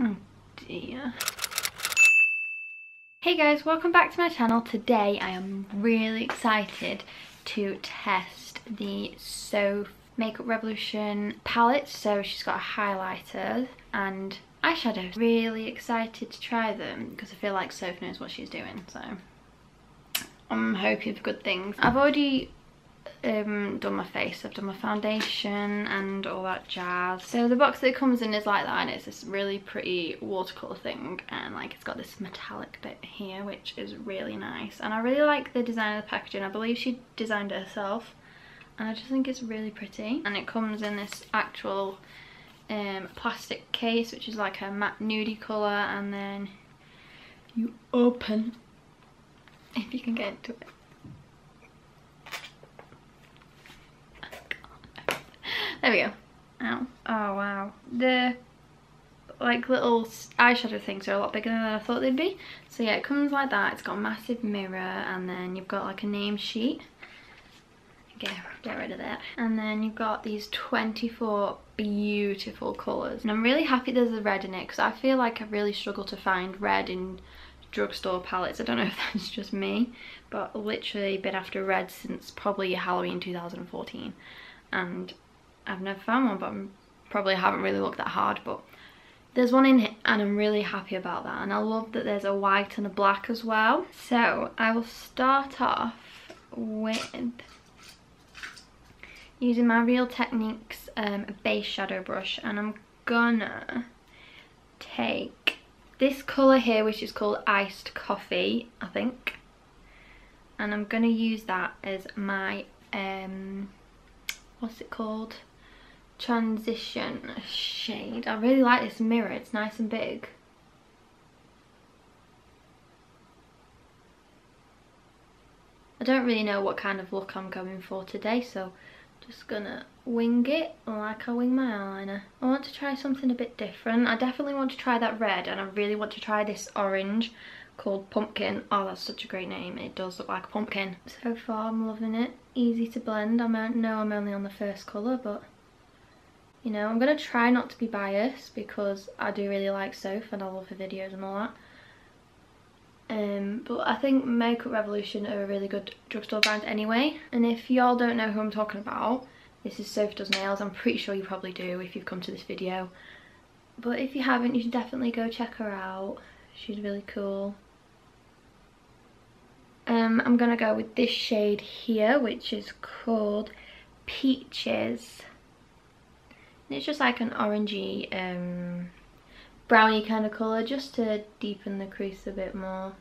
Oh dear. Hey guys, welcome back to my channel. Today I am really excited to test the Soph Makeup Revolution palette. So she's got a highlighter and eyeshadow. Really excited to try them because I feel like Soph knows what she's doing. So I'm hoping for good things. I've already um, done my face. I've done my foundation and all that jazz. So the box that it comes in is like that and it's this really pretty watercolour thing and like it's got this metallic bit here which is really nice. And I really like the design of the packaging. I believe she designed it herself and I just think it's really pretty. And it comes in this actual um, plastic case which is like a matte nudie colour and then you open if you can get into it There we go. Ow. Oh, wow. The like little eyeshadow things are a lot bigger than I thought they'd be. So yeah, it comes like that. It's got a massive mirror and then you've got like a name sheet. Get, get rid of that. And then you've got these 24 beautiful colours. And I'm really happy there's a red in it because I feel like I really struggle to find red in drugstore palettes. I don't know if that's just me, but literally been after red since probably Halloween 2014. And I've never found one, but I'm probably haven't really looked that hard, but there's one in here and I'm really happy about that. And I love that there's a white and a black as well. So I will start off with using my Real Techniques um, base shadow brush and I'm gonna take this colour here which is called Iced Coffee, I think. And I'm gonna use that as my, um, what's it called? Transition shade. I really like this mirror, it's nice and big. I don't really know what kind of look I'm going for today, so just gonna wing it like I wing my eyeliner. I want to try something a bit different. I definitely want to try that red and I really want to try this orange called Pumpkin. Oh, that's such a great name. It does look like a pumpkin. So far, I'm loving it. Easy to blend. I know I'm only on the first colour, but you know i'm gonna try not to be biased because i do really like Soph and i love her videos and all that um, but I think Makeup Revolution are a really good drugstore brand anyway. And if y'all don't know who I'm talking about, this is Soph Does Nails. I'm pretty sure you probably do if you've come to this video. But if you haven't, you should definitely go check her out. She's really cool. Um, I'm going to go with this shade here, which is called Peaches it's just like an orangey um, brownie kind of colour just to deepen the crease a bit more.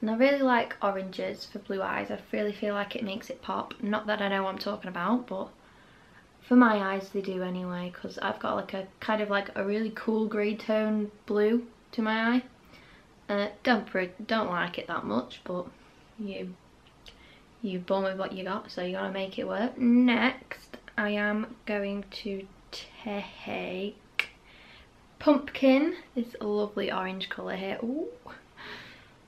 And I really like oranges for blue eyes. I really feel like it makes it pop. Not that I know what I'm talking about, but for my eyes they do anyway because I've got like a kind of like a really cool grey tone blue to my eye. Uh, don't don't like it that much, but you you're born with what you got so you gotta make it work. Next i am going to take pumpkin. This lovely orange color here. Ooh,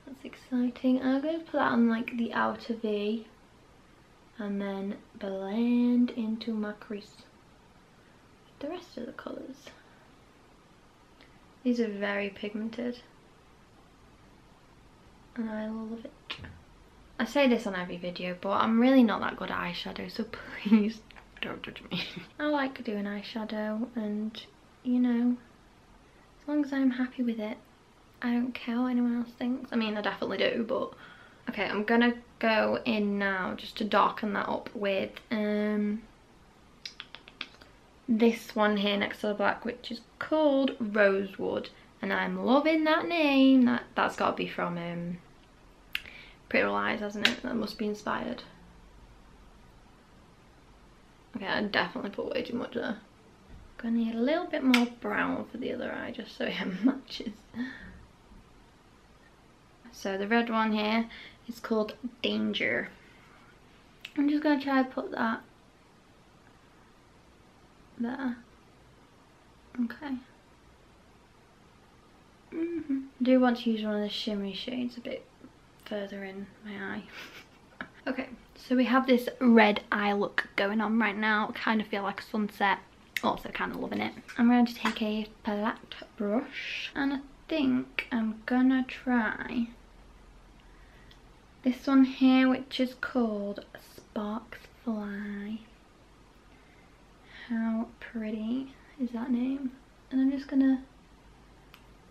that's exciting. I'm going to put that on like the outer v and then blend into my crease the rest of the colors these are very pigmented and i love it I say this on every video, but I'm really not that good at eyeshadow, so please don't judge me. I like doing eyeshadow and, you know, as long as I'm happy with it, I don't care what anyone else thinks. I mean, I definitely do, but... Okay, I'm gonna go in now just to darken that up with um, this one here next to the black, which is called Rosewood. And I'm loving that name. That, that's got to be from um, Pretty Little Liars, hasn't it? That must be inspired. Okay, I definitely put way too much there. Gonna need a little bit more brown for the other eye just so it matches. So the red one here is called Danger. I'm just gonna try to put that there. Okay. Mm -hmm. I do want to use one of the shimmery shades a bit further in my eye. okay, so we have this red eye look going on right now. Kind of feel like a sunset. also kind of loving it. I'm going to take a flat brush and I think I'm gonna try this one here which is called Sparks Fly. How pretty is that name? And I'm just gonna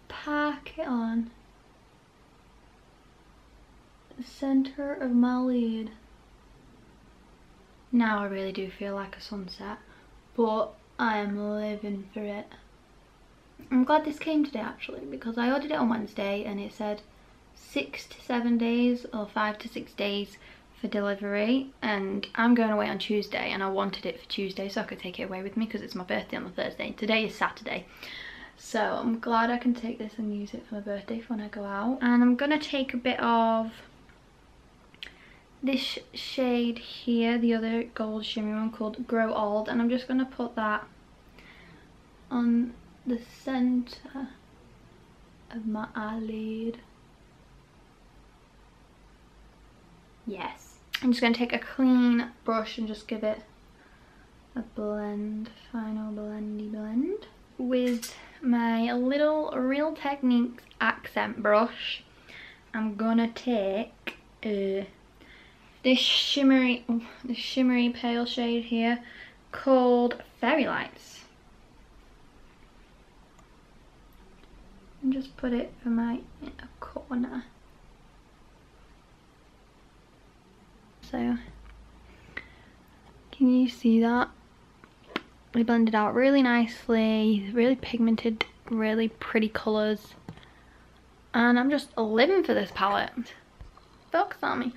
pack it on center of my lid. Now I really do feel like a sunset, but I am living for it. I'm glad this came today actually because I ordered it on Wednesday and it said six to seven days or five to six days for delivery and I'm going away on Tuesday and I wanted it for Tuesday so I could take it away with me because it's my birthday on the Thursday. Today is Saturday. So I'm glad I can take this and use it for my birthday for when I go out. And I'm going to take a bit of this shade here, the other gold shimmery one called Grow Old. And I'm just going to put that on the centre of my eyelid. Yes. I'm just going to take a clean brush and just give it a blend, final blendy blend with my little Real Techniques accent brush. I'm gonna take uh, this shimmery, this shimmery pale shade here called Fairy Lights. And just put it for my corner. So, can you see that? We blended out really nicely, really pigmented, really pretty colours. And I'm just living for this palette. Focus on me.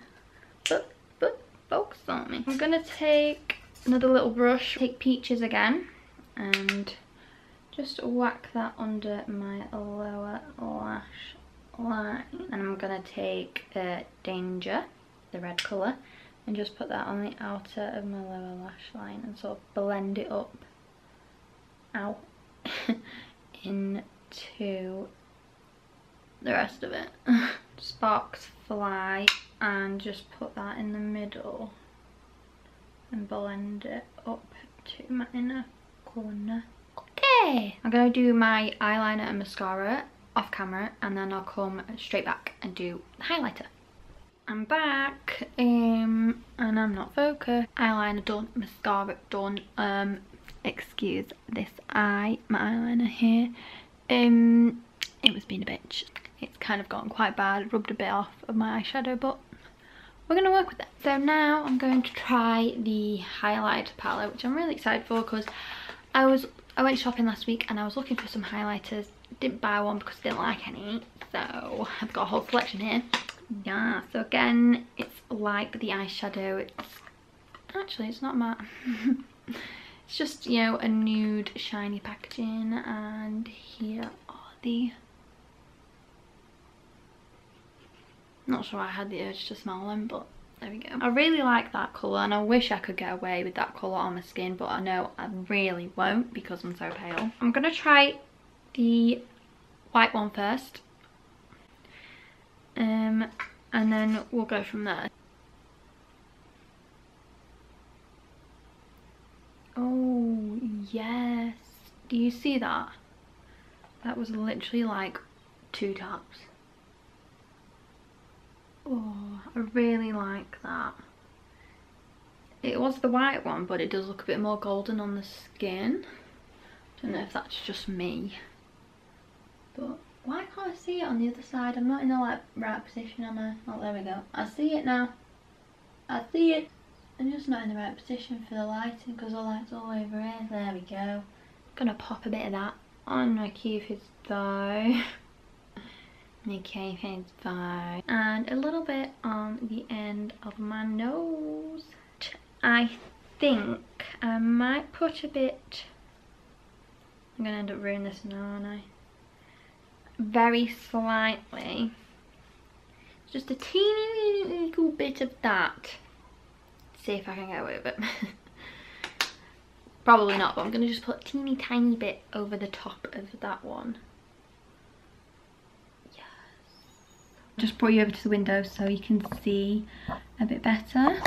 Focus on me. I'm gonna take another little brush, take Peaches again, and just whack that under my lower lash line. And I'm gonna take uh, Danger, the red colour, and just put that on the outer of my lower lash line and sort of blend it up out into the rest of it. Sparks fly and just put that in the middle and blend it up to my inner corner. Okay, I'm going to do my eyeliner and mascara off camera and then I'll come straight back and do the highlighter. I'm back um, and I'm not focused. Eyeliner done, mascara done. Um, excuse this eye, my eyeliner here. Um, it was being a bitch. It's kind of gotten quite bad, rubbed a bit off of my eyeshadow, but we're going to work with it. So now I'm going to try the highlighter palette, which I'm really excited for because I was I went shopping last week and I was looking for some highlighters. Didn't buy one because I didn't like any, so I've got a whole selection here. Yeah, so again, it's like the eyeshadow. It's actually it's not matte. it's just you know a nude shiny packaging, and here are the. Not sure I had the urge to smell them, but there we go. I really like that colour and I wish I could get away with that colour on my skin, but I know I really won't because I'm so pale. I'm going to try the white one first um, and then we'll go from there. Oh, yes. Do you see that? That was literally like two taps. Oh, I really like that. It was the white one, but it does look a bit more golden on the skin. Don't know if that's just me. But why can't I see it on the other side? I'm not in the like, right position, am I? Oh, there we go. I see it now. I see it. I'm just not in the right position for the lighting because the light's all over here. There we go. Gonna pop a bit of that on my cupid's thigh. my cupid's thigh. And a little bit on the end of my nose. I think I might put a bit... I'm gonna end up ruining this now, aren't I? very slightly. Just a teeny little bit of that. See if I can get away with it. Probably not, but I'm going to just put a teeny tiny bit over the top of that one. Yes. Just brought you over to the window so you can see a bit better.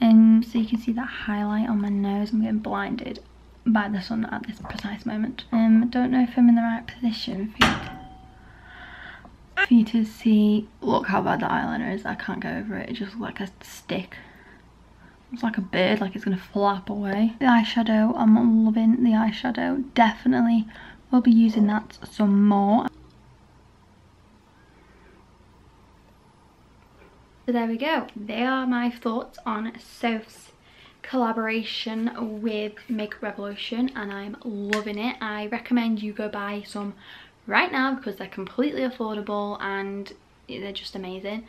And so you can see that highlight on my nose. I'm getting blinded by the sun at this precise moment. Um, I don't know if I'm in the right position for you, to, for you to see. Look how bad the eyeliner is. I can't go over it. It just looks like a stick. It's like a bird, like it's gonna flap away. The eyeshadow, I'm loving the eyeshadow. Definitely will be using that some more. So there we go. They are my thoughts on Soph's collaboration with Makeup Revolution and I'm loving it. I recommend you go buy some right now because they're completely affordable and they're just amazing.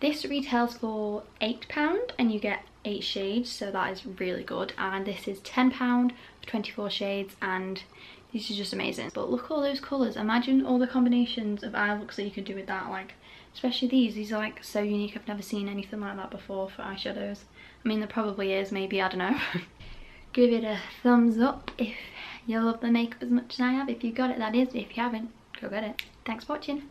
This retails for £8 and you get 8 shades so that is really good and this is £10 for 24 shades and these are just amazing. But look all those colours. Imagine all the combinations of eye looks that you could do with that like especially these. These are like so unique. I've never seen anything like that before for eyeshadows. I mean there probably is maybe, I don't know. Give it a thumbs up if you love the makeup as much as I have. If you got it that is, if you haven't, go get it. Thanks for watching.